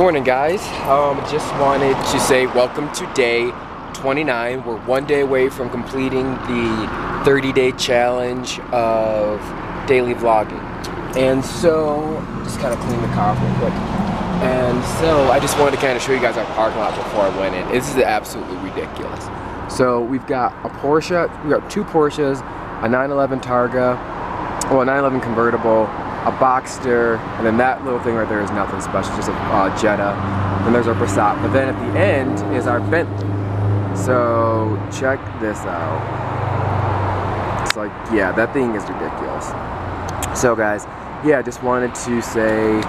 Morning guys, um, just wanted to say welcome to day 29. We're one day away from completing the 30 day challenge of daily vlogging. And so, just kind of clean the car real quick. And so, I just wanted to kind of show you guys our parking lot before I went in. This is absolutely ridiculous. So, we've got a Porsche, we've got two Porsches, a 911 Targa, well, a 911 convertible, a Boxster, and then that little thing right there is nothing special, just a uh, Jetta. And there's our Passat. But then at the end is our Bentley. So check this out. It's like, yeah, that thing is ridiculous. So guys, yeah, I just wanted to say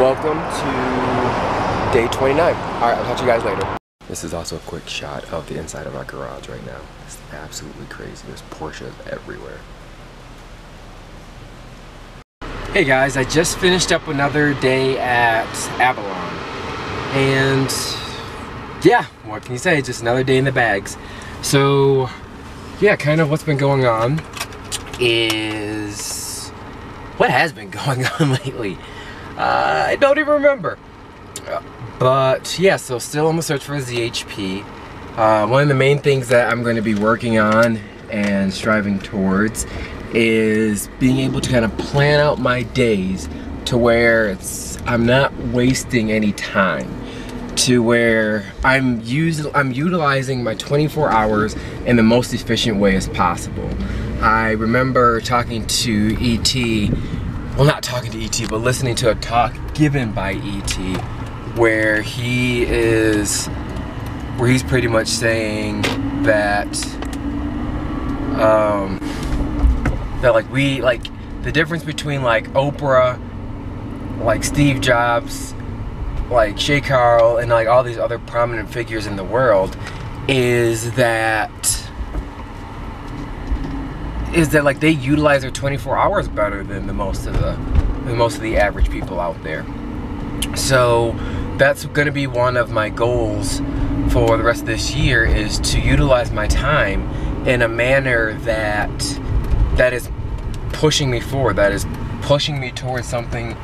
welcome to day 29. All right, I'll talk to you guys later. This is also a quick shot of the inside of our garage right now. It's absolutely crazy. There's Porsches everywhere. Hey guys, I just finished up another day at Avalon. And yeah, what can you say? Just another day in the bags. So yeah, kind of what's been going on is what has been going on lately. Uh, I don't even remember. But yeah, so still on the search for a ZHP. Uh, one of the main things that I'm going to be working on and striving towards is being able to kind of plan out my days to where it's I'm not wasting any time to where I'm use, I'm utilizing my 24 hours in the most efficient way as possible. I remember talking to ET, well not talking to ET, but listening to a talk given by ET where he is, where he's pretty much saying that um, that like we like the difference between like Oprah, like Steve Jobs, like Shay Carl, and like all these other prominent figures in the world is that is that like they utilize their 24 hours better than the most of the than most of the average people out there. So that's going to be one of my goals for the rest of this year is to utilize my time in a manner that that is pushing me forward, that is pushing me towards something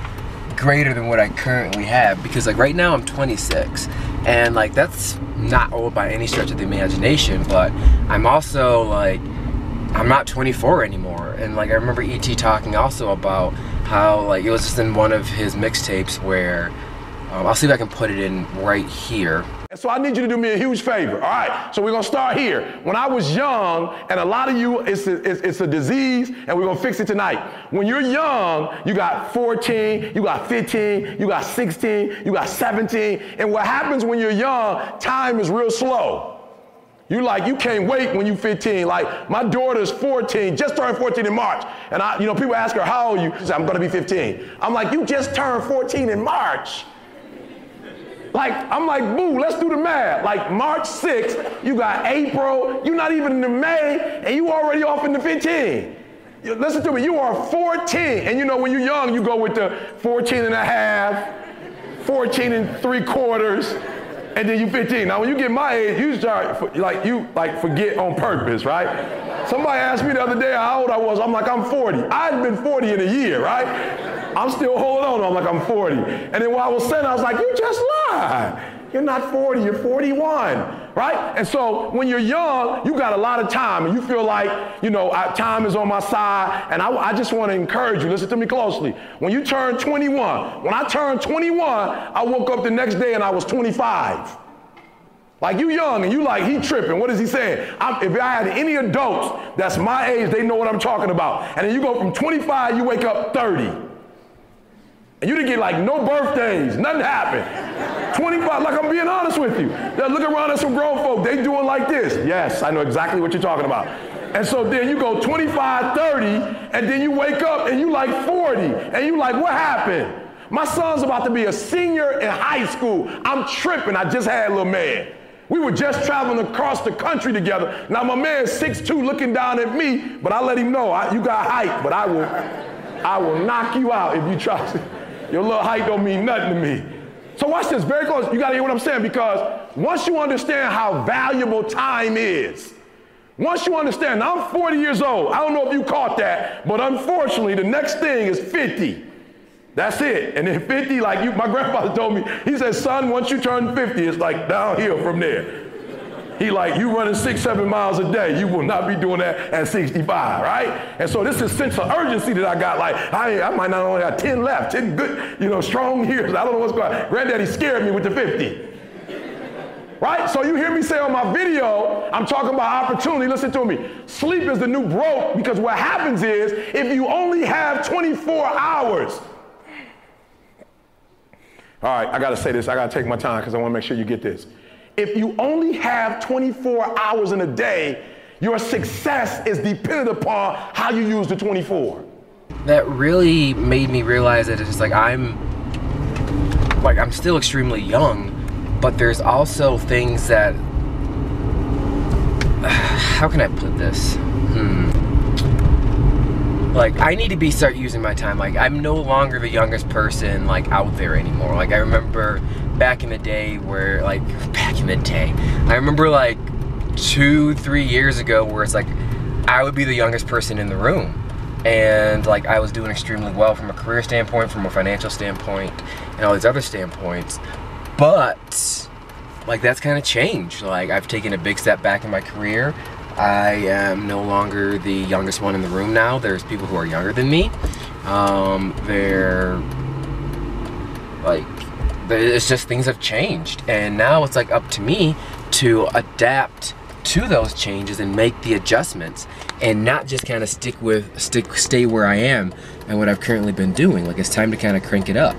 greater than what I currently have. Because like right now I'm 26 and like that's not old by any stretch of the imagination, but I'm also like, I'm not 24 anymore. And like I remember E.T. talking also about how like it was just in one of his mixtapes where um, I'll see if I can put it in right here. So I need you to do me a huge favor. All right. So we're gonna start here. When I was young, and a lot of you, it's a, it's, it's a disease, and we're gonna fix it tonight. When you're young, you got 14, you got 15, you got 16, you got 17, and what happens when you're young? Time is real slow. You like you can't wait when you're 15. Like my daughter's 14, just turned 14 in March, and I, you know, people ask her how old you. She said, I'm gonna be 15. I'm like, you just turned 14 in March. Like, I'm like, boo, let's do the math. Like, March 6th, you got April, you're not even in the May, and you already off in the 15. Listen to me, you are 14. And you know, when you're young, you go with the 14 and a half, 14 and three quarters, and then you 15. Now, when you get my age, you start, like, you, like, forget on purpose, right? Somebody asked me the other day how old I was. I'm like, I'm 40. I've been 40 in a year, right? I'm still holding on. I'm like, I'm 40. And then while I was saying, I was like, you just lied. You're not 40, you're 41, right? And so when you're young, you got a lot of time and you feel like, you know, time is on my side. And I, I just want to encourage you, listen to me closely. When you turn 21, when I turned 21, I woke up the next day and I was 25. Like you young and you like, he tripping. What is he saying? I'm, if I had any adults that's my age, they know what I'm talking about. And then you go from 25, you wake up 30. And you didn't get like no birthdays, nothing happened. 25, like I'm being honest with you. Now look around at some grown folk, they doing like this. Yes, I know exactly what you're talking about. And so then you go 25, 30, and then you wake up and you like 40, and you like, what happened? My son's about to be a senior in high school. I'm tripping. I just had a little man. We were just traveling across the country together. Now my man's 6'2 looking down at me, but I let him know, I, you got height, but I will, I will knock you out if you try to. Your little height don't mean nothing to me. So watch this very close. You got to hear what I'm saying because once you understand how valuable time is, once you understand, I'm 40 years old. I don't know if you caught that, but unfortunately, the next thing is 50. That's it. And then 50, like you, my grandfather told me, he said, son, once you turn 50, it's like downhill from there. He like, you running six, seven miles a day. You will not be doing that at 65, right? And so this is sense of urgency that I got. Like, I, I might not only have 10 left, 10 good, you know, strong years. I don't know what's going on. Granddaddy scared me with the 50. Right? So you hear me say on my video, I'm talking about opportunity. Listen to me. Sleep is the new broke because what happens is if you only have 24 hours, all right, I got to say this. I got to take my time because I want to make sure you get this. If you only have 24 hours in a day, your success is dependent upon how you use the 24. That really made me realize that it's like I'm like I'm still extremely young, but there's also things that how can I put this? Hmm. Like I need to be start using my time. Like I'm no longer the youngest person like out there anymore. Like I remember back in the day where like back in the day. I remember like two three years ago where it's like i would be the youngest person in the room. And like i was doing extremely well from a career standpoint from a financial standpoint and all these other standpoints. But like that's kind of changed. Like i've taken a big step back in my career. I am no longer the youngest one in the room now. There's people who are younger than me. Um, they're like it's just things have changed. And now it's like up to me to adapt to those changes and make the adjustments and not just kind of stick with stick stay where I am and what I've currently been doing. Like it's time to kind of crank it up.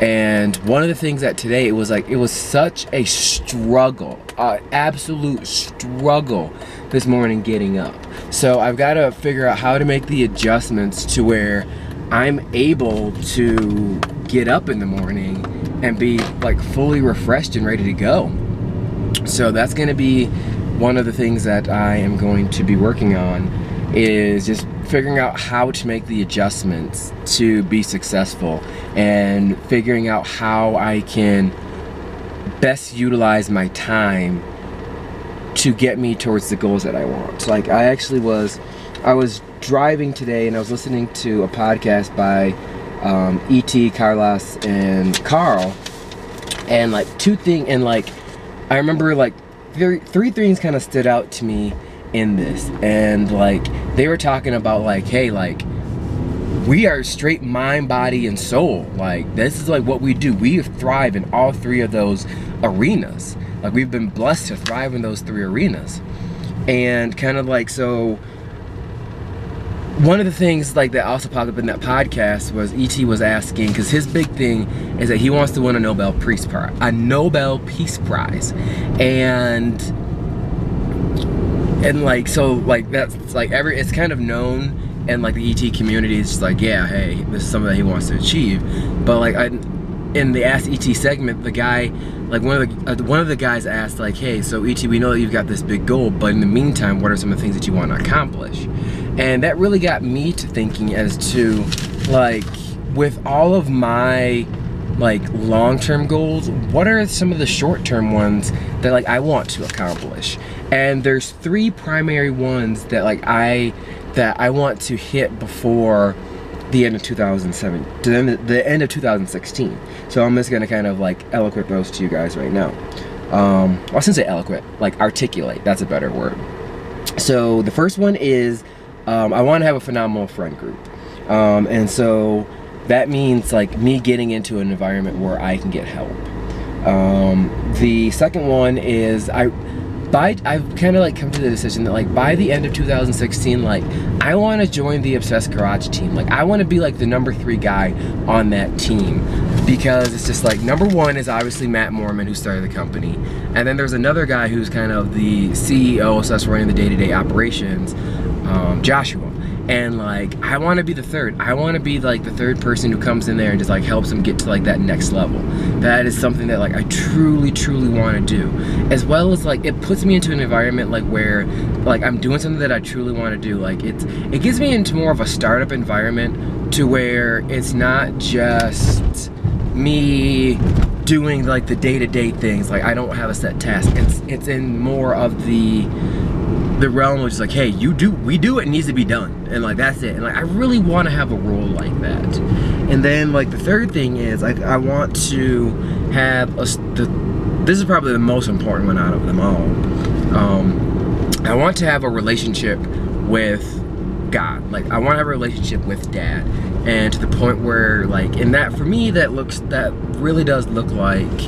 And one of the things that today it was like it was such a struggle absolute struggle this morning getting up. So I've got to figure out how to make the adjustments to where I'm able to get up in the morning and be like fully refreshed and ready to go. So that's going to be one of the things that I am going to be working on is just figuring out how to make the adjustments to be successful and figuring out how I can best utilize my time to get me towards the goals that I want. Like I actually was I was driving today and I was listening to a podcast by um, E.T., Carlos, and Carl. And like two things, and like I remember like three, three things kind of stood out to me in this. And like they were talking about like, hey, like we are straight mind, body, and soul. Like this is like what we do. We thrive in all three of those arenas. Like we've been blessed to thrive in those three arenas. And kind of like so one of the things like that also popped up in that podcast was ET was asking because his big thing is that he wants to win a Nobel Peace Prize, a Nobel Peace Prize, and and like so like that's like every it's kind of known and like the ET community. Is just like yeah hey this is something that he wants to achieve, but like I in the Ask ET segment, the guy, like one of the uh, one of the guys asked, like, "Hey, so ET, we know that you've got this big goal, but in the meantime, what are some of the things that you want to accomplish?" And that really got me to thinking as to, like, with all of my like long-term goals, what are some of the short-term ones that like I want to accomplish? And there's three primary ones that like I that I want to hit before the end of 2007, the, the end of 2016. So I'm just gonna kind of like eloquent those to you guys right now. Um, I shouldn't say eloquent, like articulate. That's a better word. So the first one is um, I want to have a phenomenal friend group, um, and so that means like me getting into an environment where I can get help. Um, the second one is I by I've kind of like come to the decision that like by the end of 2016 like I want to join the Obsessed Garage team. Like I want to be like the number three guy on that team because it's just like number one is obviously Matt Mormon who started the company and then there's another guy who's kind of the CEO so that's running the day-to-day -day operations um, Joshua and like I want to be the third. I want to be like the third person who comes in there and just like helps them get to like that next level. That is something that like I truly truly want to do. As well as like it puts me into an environment like where like I'm doing something that I truly want to do. Like it's it gets me into more of a startup environment to where it's not just me doing like the day-to-day -day things like I don't have a set task it's it's in more of the the realm which is like, hey, you do, we do it, needs to be done, and like that's it. And like I really want to have a role like that. And then like the third thing is like I want to have a the, this is probably the most important one out of them all. Um, I want to have a relationship with God. Like I want to have a relationship with Dad, and to the point where like, and that for me that looks that really does look like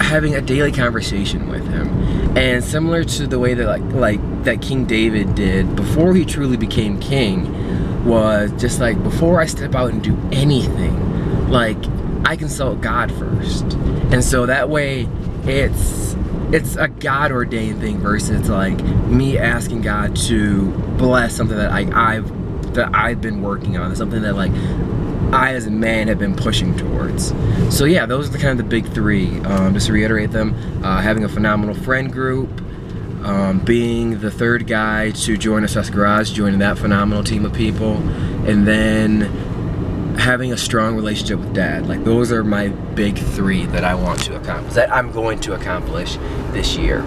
having a daily conversation with him. And similar to the way that like like that king david did before he truly became king was just like before i step out and do anything like i consult god first. And so that way it's it's a god ordained thing versus like me asking god to bless something that I, i've that i've been working on something that like I as a man have been pushing towards. So yeah, those are the kind of the big three. Um, just to reiterate them, uh, having a phenomenal friend group, um, being the third guy to join Obsessed Garage, joining that phenomenal team of people, and then having a strong relationship with dad. Like those are my big three that I want to accomplish, that I'm going to accomplish this year.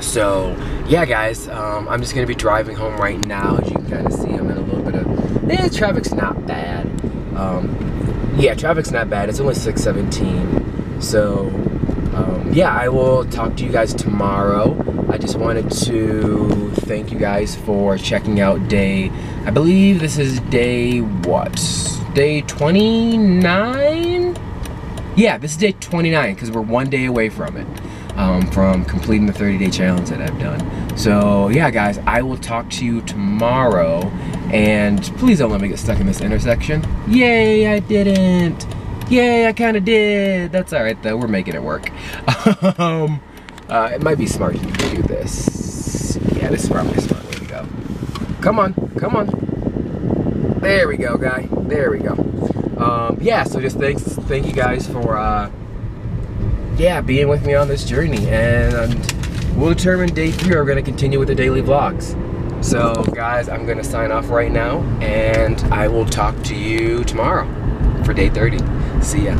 So yeah guys, um, I'm just gonna be driving home right now. As you can kind of see, I'm in a little bit of, eh, traffic's not bad. Um, yeah, traffic's not bad. It's only 617. So, um, yeah, I will talk to you guys tomorrow. I just wanted to thank you guys for checking out day, I believe this is day what? Day 29? Yeah, this is day 29 because we're one day away from it. Um, from completing the 30 day challenge that I've done. So yeah guys, I will talk to you tomorrow and please don't let me get stuck in this intersection. Yay, I didn't. Yay, I kind of did. That's all right though, we're making it work. um, uh, it might be smart to do this. Yeah, this is probably a smart way to go. Come on, come on. There we go, guy. There we go. Um, yeah, so just thanks, thank you guys for, uh, yeah, being with me on this journey. And we'll determine day three. We're going to continue with the daily vlogs. So guys, I'm gonna sign off right now and I will talk to you tomorrow for day 30. See ya.